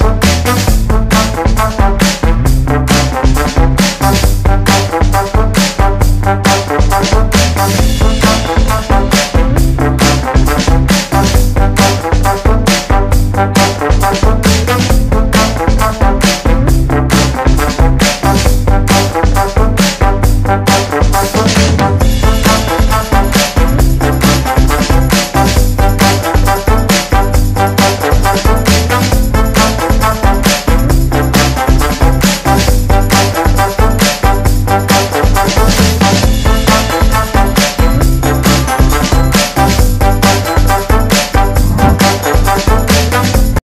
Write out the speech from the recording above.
Bye.